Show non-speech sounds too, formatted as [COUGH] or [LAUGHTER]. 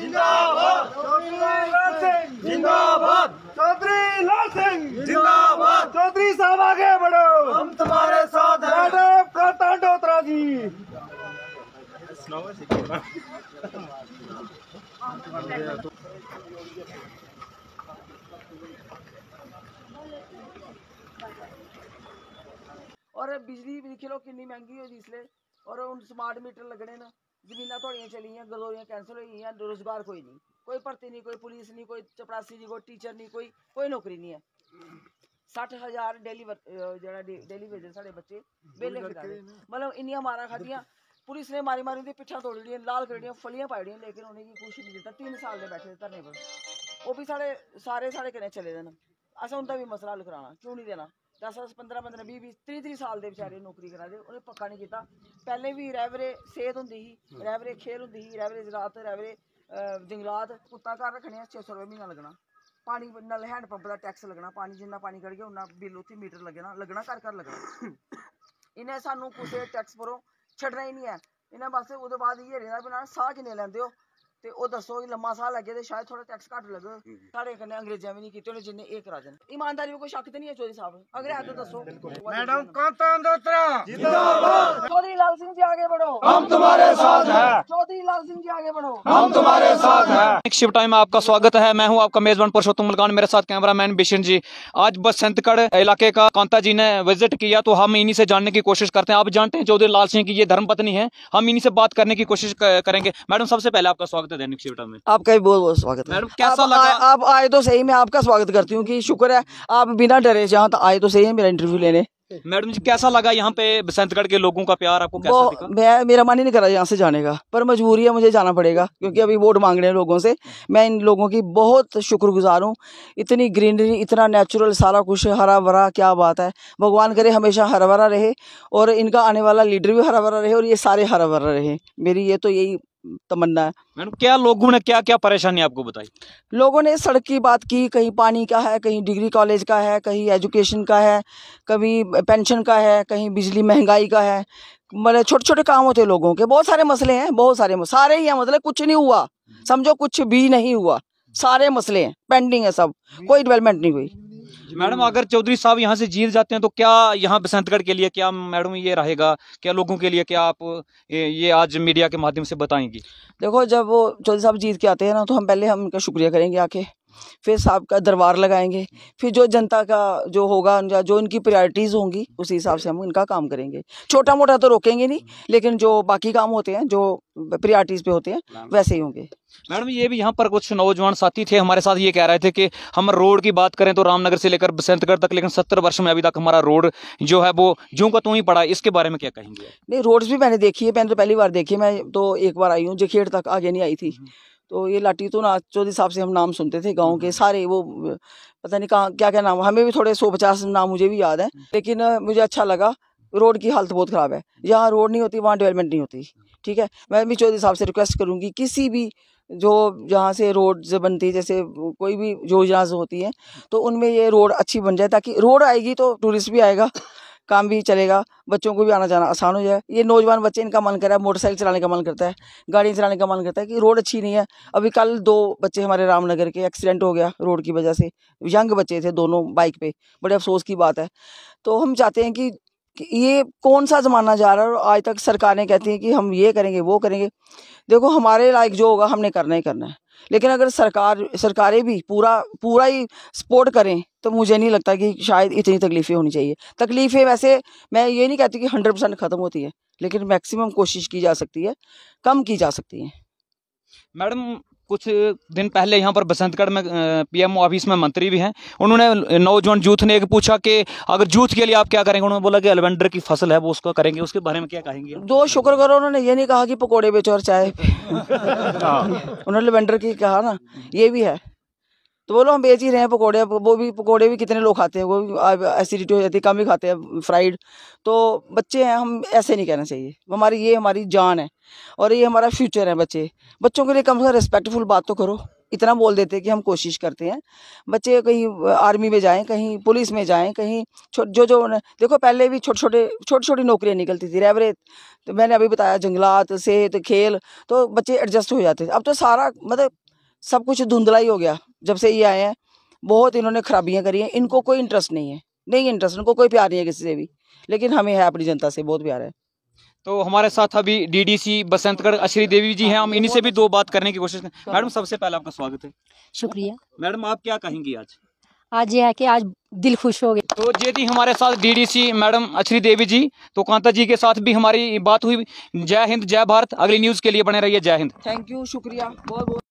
जिंदाबाद। चौधरी लाल सिंह। जिंदाबाद। चौधरी साहब आगे बढ़ो। हम तुम्हारे साथ हैं। और बिजली दिखी लो महँगी हो जी इसलिए और हूँ स्मार्ट मीटर लगने ना। ज़मीन थोड़ियाँ चली गई गजोरियाँ कैंसिल हुई हैं रोज़गार कोई नहीं कोई भर्ती नहीं कोई पुलिस नहीं कोई चपरासी नहीं कोई टीचर नहीं कोई कोई नौकरी नहीं है सठ हज़ार डेली जेड़ा डेली वेजर साढ़े बच्चे बेले मतलब इन मारा खादिया पुलिस ने मारी मारी उनकी पिट्ठा तोड़ दी लाल करी फलियाँ पाई दी लेकिन उन्हें कुछ नहीं दिता तीन साल के बैठे धरने पर वो भी साढ़े सारे साढ़े कन्ने चले देन असें उंदा भी मसला हल कराना क्यों नहीं देना 10 10 15 15 20 20 30 30 ਸਾਲ ਦੇ ਵਿਚਾਰੇ ਨੌਕਰੀ ਕਰਾ ਦੇ ਉਹਨੇ ਪੱਕਾ ਨਹੀਂ ਕੀਤਾ। ਪਹਿਲੇ ਵੀ ਰਹਿਵਰੇ ਸਿਹਤ ਹੁੰਦੀ ਸੀ ਰਹਿਵਰੇ ਖੇਲ ਹੁੰਦੀ ਸੀ ਰਹਿਵਰੇ ਜ਼ਰਾਤ ਰਹਿਵਰੇ ਅਹ, ਜੰਗਲਾਤ ਕੁੱਤਾ ਘਰ ਰੱਖਣੇ ਆ 600 ਰੁਪਏ ਮਹੀਨਾ ਲੱਗਣਾ। ਪਾਣੀ ਨਾਲ ਹੈਂਡ ਪੰਪ ਦਾ ਟੈਕਸ ਲੱਗਣਾ ਪਾਣੀ ਜਿੰਨਾ ਪਾਣੀ ਕੱਢ ਗਿਆ ਉਹਨਾਂ ਬਿੱਲ ਉੱਥੇ ਮੀਟਰ ਲੱਗਣਾ ਲੱਗਣਾ ਘਰ ਘਰ ਲੱਗਣਾ। ਇਹਨੇ ਸਾਨੂੰ ਕਿਸੇ ਟੈਕਸ ਪਰੋਂ ਛੱਡਣਾ ਹੀ ਨਹੀਂ ਹੈ। ਇਹਨਾਂ ਵਾਸਤੇ ਉਹਦੇ ਬਾਅਦ ਇਹ ਵੀ ਨਾਲ ਸਾਹ ਕਿੰਨੇ ਲੈਂਦੇ ਹੋ? ਤੇ ਉਹ ਦੱਸੋ ਕਿ ਲੰਮਾ ਸਾਹ ਲੱਗੇ ਤੇ ਸ਼ਾਇਦ ਥੋੜਾ ਟੈਕਸ ਘੱਟ ਲੱਗੇ ਸਾਡੇ ਕਨੇ ਅੰਗਰੇਜ਼ਾਂ ਵੀ ਨਹੀਂ ਕੀਤੇ ਉਹਨੇ ਜਿੰਨੇ ਇਹ ਕਰਾ ਜਨ ਇਮਾਨਦਾਰੀ ਕੋਈ ਸ਼ੱਕ ਤੇ ਨਹੀਂ ਹੈ ਚੋਰੀ ਸਾਹਿਬ ਅਗਰ ਆ ਕੇ ਦੱਸੋ ਮੈਡਮ ਕਾਂਤਾਂ ਦੋਤਰਾ ਜਿੰਦਾਬਾਦ ਚੌਧਰੀ ਲਾਲ आगे बढ़ो। हम तुम्हारे साथ हैं। चौधरी लाल सिंह जी आगे बढ़ो। हम तुम्हारे साथ हैं। एक शिव टाइम में आपका स्वागत है। मैं हूँ आपका मेजबान पुरुषोत्तम मुल्कान मेरे साथ कैमरामैन बिशन जी। आज बसंतगढ़ इलाके का कांता जी ने विज़िट किया तो हम इन्हीं से जानने की कोशिश करते हैं। आप जानते हैं चौधरी लाल सिंह की ये धर्म पत्नी है। हम इन्हीं से बात करने की कोशिश करेंगे। मैडम सबसे पहले आपका स्वागत है दैनिक शिव टाइम में। आपका भी बहुत बहुत स्वागत है। मैडम, कैसा लगा? आप आए तो सही मैं आपका स्वागत करती हूँ की शुक्र है आप बिना डरे जहाँ तो आए तो सही है मेरा इंटरव्यू लेने। मैडम जी कैसा लगा यहाँ पे बसंतगढ़ के लोगों का प्यार? आपको कैसा दिखा? मैं मेरा मन ही नहीं कर रहा यहाँ से जाने का पर मजबूरी है मुझे जाना पड़ेगा क्योंकि अभी वोट मांग रहे हैं लोगों से। मैं इन लोगों की बहुत शुक्रगुजार हूँ। इतनी ग्रीनरी इतना नेचुरल सारा कुछ हरा भरा क्या बात है। भगवान करे हमेशा हरा भरा रहे और इनका आने वाला लीडर भी हरा भरा रहे और ये सारे हरा भरा रहे। मेरी ये तो यही तमन्ना है। मैडम क्या लोगों ने क्या क्या परेशानी आपको बताई? लोगों ने सड़क की बात की कहीं पानी का है कहीं डिग्री कॉलेज का है कहीं एजुकेशन का है कभी पेंशन का है कहीं बिजली महँगाई का है। मतलब छोटे छोटे काम होते हैं लोगों के। बहुत सारे मसले हैं बहुत सारे सारे ही हैं मतलब कुछ नहीं हुआ। समझो कुछ भी नहीं हुआ। सारे मसले हैं पेंडिंग है सब। कोई डेवलपमेंट नहीं हुई। मैडम अगर चौधरी साहब यहाँ से जीत जाते हैं तो क्या यहाँ बसंतगढ़ के लिए क्या मैडम ये रहेगा? क्या लोगों के लिए क्या आप ये, आज मीडिया के माध्यम से बताएँगी? देखो जब वो चौधरी साहब जीत के आते हैं ना तो हम पहले हम उनका शुक्रिया करेंगे आके। फिर साहब का दरबार लगाएँगे। फिर जो जनता का जो होगा जो इनकी प्रायोरिटीज़ होंगी उसी हिसाब से हम इनका काम करेंगे। छोटा मोटा तो रोकेंगे नहीं लेकिन जो बाकी काम होते हैं जो प्रायोरिटीज़ पे होते हैं वैसे ही होंगे। मैडम ये भी यहाँ पर कुछ नौजवान साथी थे हमारे साथ ये कह रहे थे कि हम रोड की बात करें तो रामनगर से लेकर बसंतगढ़ तक लेकिन सत्तर वर्ष में अभी तक हमारा रोड जो है वो ज्यों का त्यों ही पड़ा है इसके बारे में क्या कहेंगे नहीं रोड्स भी मैंने देखी है मैंने तो पहली बार देखी है मैं तो एक बार आई हूँ जखेड़ तक आगे नहीं आई थी। तो ये लाठी तो ना चौधरी साहब से हम नाम सुनते थे गाँव के, सारे वो, पता नहीं कहाँ क्या क्या नाम, हमें भी थोड़े सौ पचास नाम मुझे भी याद है, लेकिन मुझे अच्छा लगा, रोड की हालत बहुत ख़राब है जहाँ रोड नहीं होती, वहाँ डेवलपमेंट नहीं होती, ठीक है? मैं भी चौधरी साहब से रिक्वेस्ट करूँगी, किसी भी जो जहाँ से रोड बनती है, जैसे कोई भी योजना होती है तो उनमें ये रोड अच्छी बन जाए, ताकि रोड आएगी तो टूरिस्ट भी आएगा काम भी चलेगा, बच्चों को भी आना जाना आसान हो जाए। ये नौजवान बच्चे, इनका मन कर रहा है, मोटरसाइकिल चलाने का मन करता है गाड़ी चलाने का मन करता है कि रोड अच्छी नहीं है। अभी कल दो बच्चे हमारे रामनगर के, एक्सीडेंट हो गया रोड की वजह से। यंग बच्चे थे दोनों बाइक पे, बड़े अफसोस की बात है। तो हम चाहते हैं कि ये कौन सा ज़माना जा रहा है और आज तक सरकारें कहती हैं कि हम ये करेंगे, वो करेंगे। देखो, हमारे लायक जो होगा, हमने करना ही करना है। लेकिन अगर सरकार, सरकारें भी पूरा पूरा ही सपोर्ट करें तो मुझे नहीं लगता कि शायद इतनी तकलीफ़ें होनी चाहिए। तकलीफ़ें वैसे मैं ये नहीं कहती कि हंड्रेड परसेंट ख़त्म होती है लेकिन मैक्सिमम कोशिश की जा सकती है कम की जा सकती है। मैडम कुछ दिन पहले यहाँ पर बसंतगढ़ में पीएमओ ऑफ़िस में मंत्री भी हैं। उन्होंने नौजवान जूथ ने एक पूछा कि अगर जूथ के लिए आप क्या करेंगे? उन्होंने बोला कि एलवेंडर की फ़सल है वो उसको करेंगे। उसके बारे में क्या कहेंगे दो शुक्र करो उन्होंने ये नहीं कहा कि पकोड़े बेचो और चाय। [LAUGHS] उन्होंने लेवेंडर की कहा ना ये भी है। तो बोलो हम बेच ही रहे हैं पकोड़े वो भी पकोड़े भी कितने लोग खाते हैं, वो भी एसिडिटी हो जाती है, कम ही खाते हैं फ्राइड तो बच्चे हैं, हम ऐसे नहीं कहना चाहिए। हमारी ये हमारी जान है और ये हमारा फ्यूचर है बच्चे। बच्चों के लिए कम से कम रिस्पेक्टफुल बात तो करो। इतना बोल देते हैं कि हम कोशिश करते हैं। बच्चे कहीं आर्मी में जाएँ, कहीं पुलिस में जाएँ, कहीं जो जो देखो पहले भी छोटे छोटे छोटी छोटी नौकरियाँ निकलती थी रेवरे तो मैंने अभी बताया, जंगलात सेहत खेल तो बच्चे एडजस्ट हो जाते थे। अब तो सारा मतलब सब कुछ धुंधला ही हो गया। जब से ये आए हैं बहुत इन्होंने खराबियाँ करी हैं। इनको कोई इंटरेस्ट नहीं है। नहीं इंटरेस्ट इनको कोई प्यार नहीं है किसी से भी। लेकिन हमें है अपनी जनता से बहुत प्यार है। तो हमारे साथ अभी डीडीसी बसंतगढ़ अश्री देवी जी हैं। हम इन्हीं से भी दो बात करने की कोशिश करें। मैडम सबसे पहले आपका स्वागत है। शुक्रिया। मैडम आप क्या कहेंगी आज? आज ये है कि आज दिल खुश हो गया। तो ये थी हमारे साथ डीडीसी मैडम अश्री देवी जी तो कांता जी के साथ भी हमारी बात हुई। जय हिंद जय भारत। अगली न्यूज़ के लिए बने रहिए जय हिंद। थैंक यू शुक्रिया। बहुत बहुत